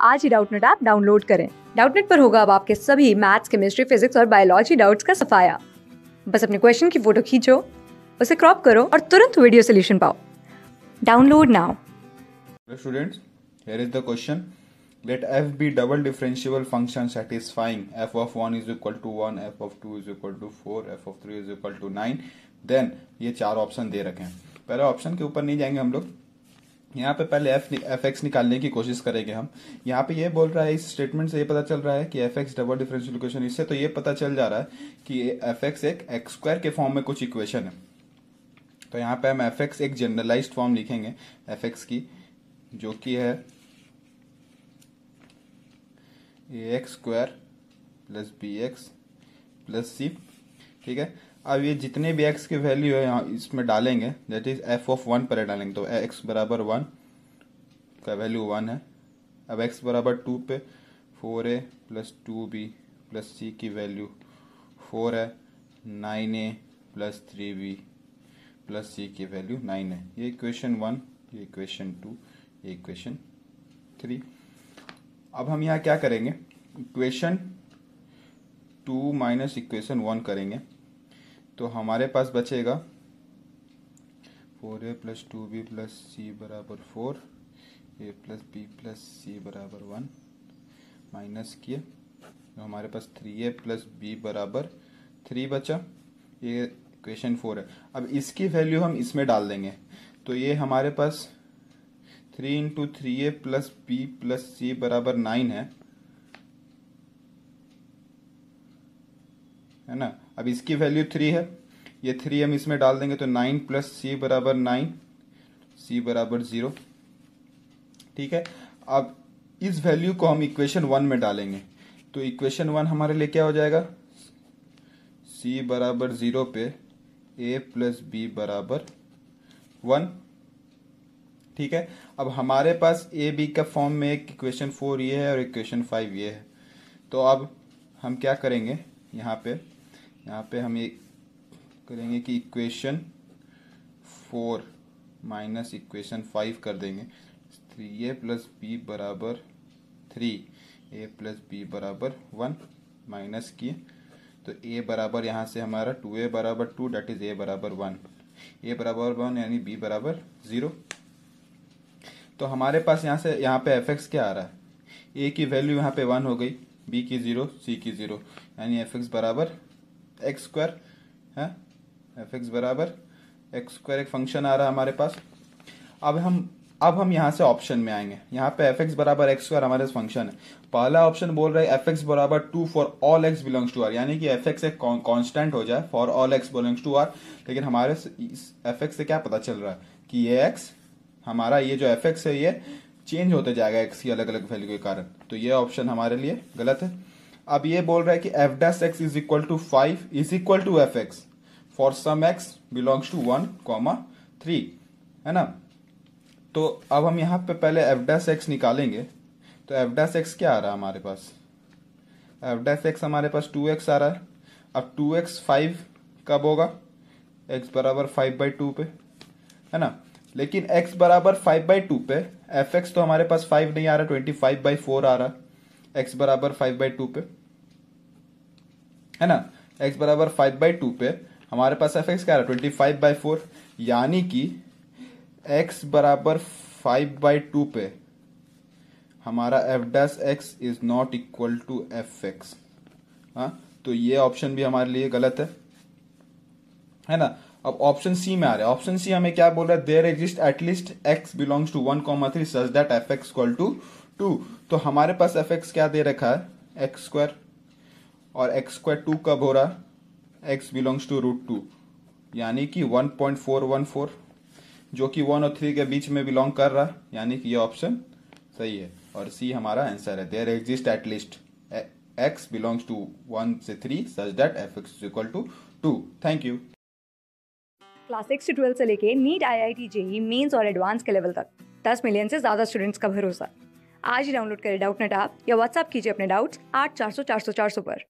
आज ही Doubtnut app download करें। डाउटनेट पर होगा अब आपके सभी मैथ्स केमिस्ट्री फिजिक्स और बायोलॉजी डाउट्स का सफाया। बस अपने क्वेश्चन की फ़ोटो खींचो उसे क्रॉप करो और तुरंत वीडियो सोल्यूशन पाओ। Download now students, here is the question. Let f be double differentiable function satisfying f of 1 is equal to 1, f of 2 is equal to 4, f of 3 is equal to 9. Then ये चार option दे रखे हैं। पहले option के ऊपर नहीं जाएँगे हम लोग। यहाँ पे पहले एफ़ एफ़ एक्स निकालने की कोशिश करेंगे हम। यहाँ पे ये बोल रहा है, इस स्टेटमेंट से ये पता चल रहा है कि F X double differential equation इससे तो ये पता चल जा रहा है कि एफ़ एक्स एक एक्स स्क्वायर के फॉर्म में कुछ इक्वेशन है। तो यहाँ पे हम एफ़ एक्स एक जनरलाइज फॉर्म लिखेंगे एफ़ एक्स की, जो कि है A X square plus B X plus C ठीक है? अब ये जितने भी एक्स की वैल्यू है, यहाँ इसमें डालेंगे that is F of one पर डालेंगे तो एक्स बराबर वन का वैल्यू वन है। अब एक्स बराबर टू पे four A plus two B plus C की वैल्यू फोर है nine A plus three B plus C की वैल्यू नाइन है। ये इक्वेशन वन ये इक्वेशन टू ये इक्वेशन थ्री अब हम यहाँ क्या करेंगे? Equation two minus equation one करेंगे। तो हमारे पास बचेगा four A plus two B plus C बराबर four, A plus B plus C बराबर वन, माइनस किए। तो हमारे पास थ्री ए प्लस बी बराबर थ्री बचा, ये इक्वेशन फोर है। अब इसकी वैल्यू हम इसमें डाल देंगे। तो ये हमारे पास three into three A plus B plus C बराबर नाइन है। है ना? अब इसकी वैल्यू थ्री है। ये थ्री हम इसमें डाल देंगे तो नाइन प्लस सी बराबर नाइन सी बराबर ज़ीरो ठीक है? अब इस वैल्यू को हम इक्वेशन वन में डालेंगे। तो इक्वेशन वन हमारे लिए क्या हो जाएगा? सी बराबर ज़ीरो पे ए प्लस बी बराबर वन ठीक है? अब हमारे पास ए बी का फॉर्म में एक इक्वेशन फोर ये है और इक्वेशन फाइव ये है। तो अब हम क्या करेंगे? यहाँ पे। यहाँ पे हम ये करेंगे कि equation four minus equation five कर देंगे। थ्री ए प्लस बी बराबर थ्री ए प्लस बी बराबर वन माइनस किए तो ए बराबर यहाँ से हमारा टू ए बराबर टू डेट इज़ ए बराबर वन ए बराबर वन यानी बी बराबर ज़ीरो तो हमारे पास यहाँ से, यहाँ पे एफ़ एक्स क्या आ रहा है? ए की वैल्यू यहाँ पे वन हो गई बी की ज़ीरो सी की ज़ीरो यानी एफ़ एक्स बराबर एक्स स्क्वायर है? एफ़ एक्स बराबर एक्स स्क्वायर एक फ़ंक्शन आ रहा है हमारे पास। अब हम अब हम यहाँ से ऑप्शन में आएँगे। यहाँ पे एफ़ एक्स बराबर एक्स स्क्वायर हमारे फ़ंक्शन है। पहला ऑप्शन बोल रहा है एफ़ एक्स बराबर two for all X belongs to R यानी कि एफ़ एक्स एक कांस्टेंट हो जाए for all X belongs to R लेकिन हमारे एफ़ एक्स से क्या पता चल रहा है कि ये एक्स हमारा ये जो एफ़ एक्स है, ये चेंज होते जाएगा एक्स की अलग अलग वैल्यू के कारण। तो ये ऑप्शन हमारे लिए गलत है। अब ये बोल रहा है कि F dash X is equal to five is equal to F X for some X belongs to one comma three है ना? तो अब हम यहाँ पे पहले एफ़ डैश एक्स निकालेंगे। तो एफ़ डैश एक्स क्या आ रहा है हमारे पास? एफ़ डैश एक्स हमारे पास टू एक्स आ रहा है। अब टू एक्स फाइव कब होगा? एक्स बराबर फाइव बाई टू पे। है ना? लेकिन x बराबर फाइव बाई टू पे एफ़ एक्स तो हमारे पास फाइव नहीं आ रहा ट्वेंटी फाइव बाई फोर आ रहा। x बराबर फाइव बाई टू पे। है ना? X बराबर फाइव बाई टू पे हमारे पास एफ़ एक्स क्या रहा ट्वेंटी फाइव बाई फोर यानी कि x बराबर फाइव बाई टू पे हमारा F dash X is not equal to F X हाँ? तो ये ऑप्शन भी हमारे लिए गलत है। है ना? अब ऑप्शन सी में आ रहा है। ऑप्शन सी हमें क्या बोल रहा है? There exist at least X belongs to one comma three such that F X equal to two तो हमारे पास एफ़ एक्स क्या दे रखा है? एक्स स्क्वायर और एक्स स्क्वायर टू कब हो रहा? X belongs to root two यानी कि one point four one four जो कि वन और थ्री के बीच में बिलोंग कर रहा, यानी कि ये ऑप्शन सही है। और सी हमारा आंसर है। There exist at least X belongs to one से three such that F X is equal to two thank you class six से ट्वेल्थ से लेके NEET I I T JEE mains और एडवांस के लेवल तक। दस million से ज़्यादा स्टूडेंट्स का भरोसा। आज ही डाउनलोड करें डाउट नेट ऐप या व्हाट्सअप कीजिए अपने डाउट्स आठ चार सौ चार सौ चार सौ पर।